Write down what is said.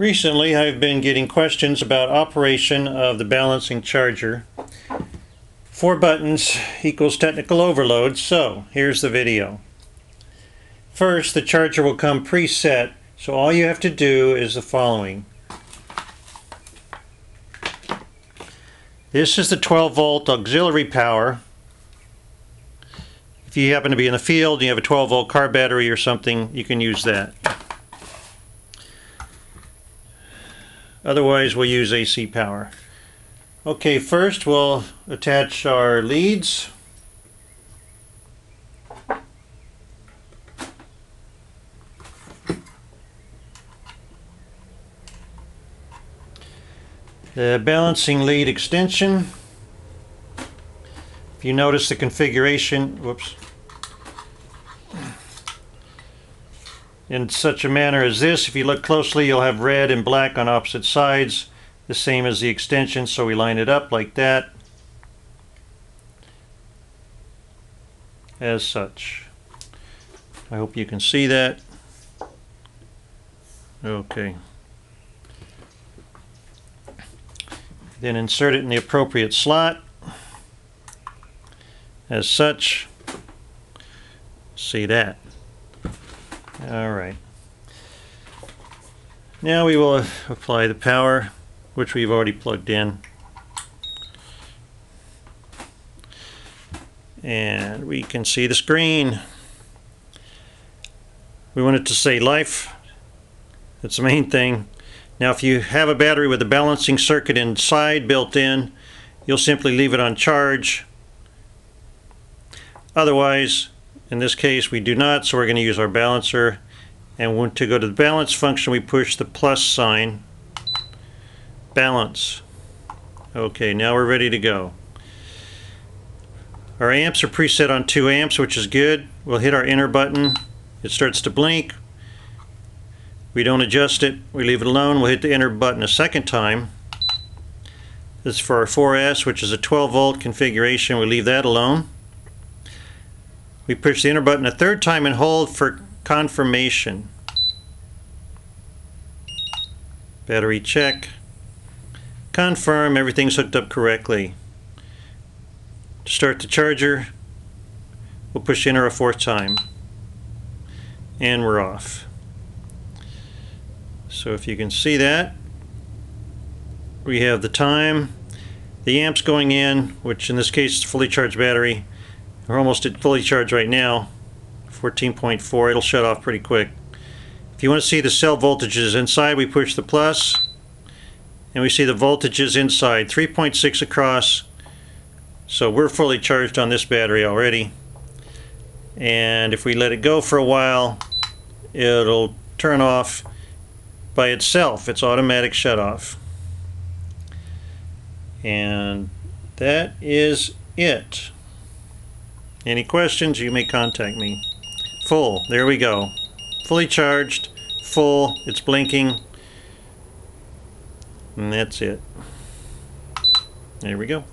Recently, I've been getting questions about operation of the balancing charger. Four buttons equals technical overload, so here's the video. First, the charger will come preset, so all you have to do is the following. This is the 12 volt auxiliary power. If you happen to be in the field and you have a 12 volt car battery or something, you can use that. Otherwise, we'll use AC power. Okay, first we'll attach our leads. The balancing lead extension. If you notice the configuration, whoops, in such a manner as this. If you look closely, you'll have red and black on opposite sides, the same as the extension, so we line it up like that, as such. I hope you can see that. Okay. Then insert it in the appropriate slot, as such. See that. All right. Now we will apply the power, which we've already plugged in. And we can see the screen. We want it to say life. That's the main thing. Now if you have a battery with a balancing circuit inside built in, you'll simply leave it on charge. Otherwise, in this case, we do not, so we're going to use our balancer. And when to go to the balance function, we push the plus sign. Balance. Okay, now we're ready to go. Our amps are preset on 2 amps, which is good. We'll hit our enter button. It starts to blink. We don't adjust it. We leave it alone. We'll hit the enter button a second time. This is for our 4S, which is a 12 volt configuration. We leave that alone. We push the enter button a third time and hold for confirmation. Battery check. Confirm everything's hooked up correctly. To start the charger, we'll push enter a fourth time. And we're off. So if you can see that, we have the time, the amps going in, which in this case is fully charged battery, we're almost at fully charged right now, 14.4. It'll shut off pretty quick. If you want to see the cell voltages inside, we push the plus, and we see the voltages inside, 3.6 across. So we're fully charged on this battery already. And if we let it go for a while, it'll turn off by itself. It's automatic shut off. And that is it. Any questions, you may contact me. Full, there we go. Fully charged, full, it's blinking. And that's it. There we go.